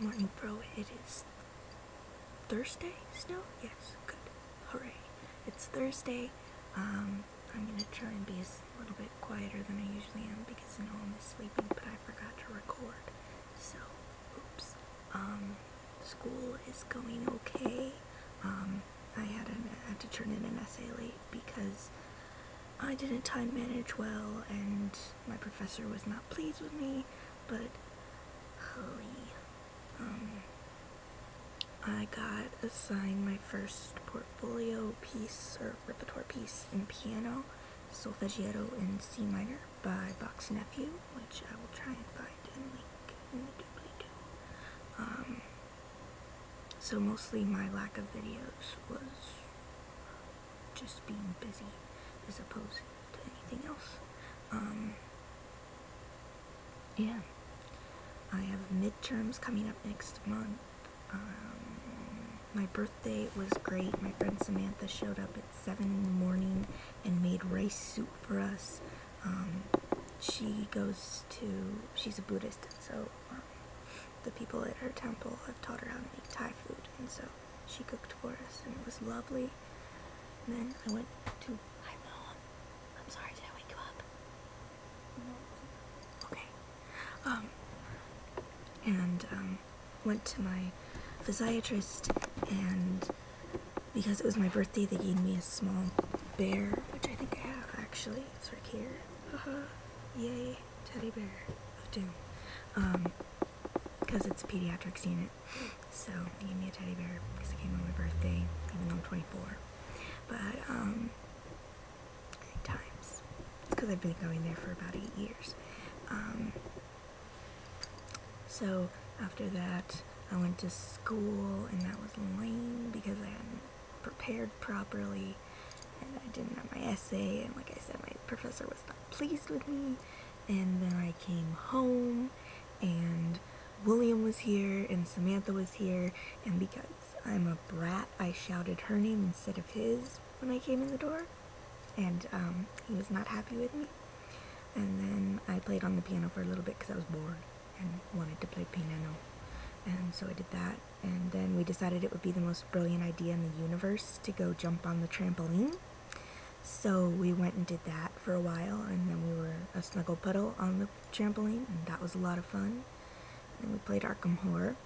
Morning, bro. It is Thursday still? Yes, good. Hooray. It's Thursday. Um, I'm gonna try and be a little bit quieter than I usually am because no one is sleeping, but I forgot to record. So, oops. Um, school is going okay. Um, I had, an, I had to turn in an essay late because I didn't time manage well and my professor was not pleased with me, but holy, um, I got assigned my first portfolio piece or repertoire piece in piano, Solfeggietto in C minor by Bach's Nephew, which I will try and find and link in the doobly-doo. Um, so mostly my lack of videos was just being busy as opposed to anything else. Um, yeah. I have midterms coming up next month. Um, my birthday was great. My friend Samantha showed up at 7 in the morning and made rice soup for us. Um, she goes to, she's a Buddhist, and so um, the people at her temple have taught her how to make Thai food, and so she cooked for us, and it was lovely. And then I went to, hi mom, I'm sorry, did I wake you up? Okay. Um, and um, went to my physiatrist, and because it was my birthday, they gave me a small bear, which I think I have actually. It's right here. Haha. Yay, teddy bear of doom. Um, because it's a pediatrics unit. So they gave me a teddy bear because it came on my birthday, even though I'm 24. But, um, times. Because I've been going there for about eight years. So after that, I went to school, and that was lame because I hadn't prepared properly, and I didn't have my essay. And like I said, my professor was not pleased with me. And then I came home, and William was here, and Samantha was here, and because I'm a brat, I shouted her name instead of his when I came in the door, and um, he was not happy with me. And then I played on the piano for a little bit because I was bored and wanted to play piano. And so I did that. And then we decided it would be the most brilliant idea in the universe to go jump on the trampoline. So we went and did that for a while. And then we were a snuggle puddle on the trampoline. And that was a lot of fun. And then we played Arkham Horror.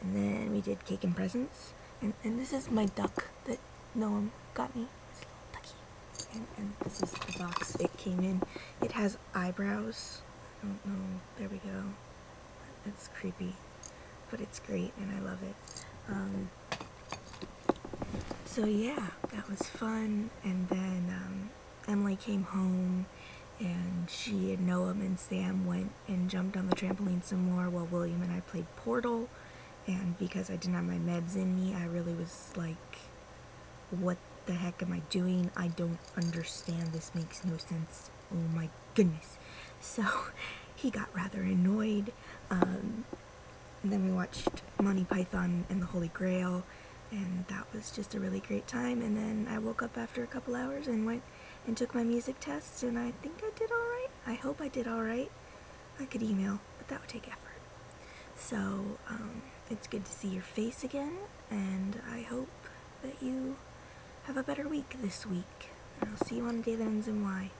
And then we did Cake and Presents. And, and this is my duck that Noam got me. It's a little ducky. And, and this is the box it came in. It has eyebrows. Don't know. There we go. It's creepy, but it's great and I love it. Um, so yeah, that was fun. And then um, Emily came home and she and Noam and Sam went and jumped on the trampoline some more while William and I played Portal. And because I didn't have my meds in me, I really was like, what the heck am I doing? I don't understand. This makes no sense. Oh my goodness. So he got rather annoyed. Um, and then we watched Monty Python and the Holy Grail, and that was just a really great time. And then I woke up after a couple hours and went and took my music test, and I think I did alright. I hope I did alright. I could email, but that would take effort. So, um, it's good to see your face again, and I hope that you have a better week this week. I'll see you on a day that ends in Y.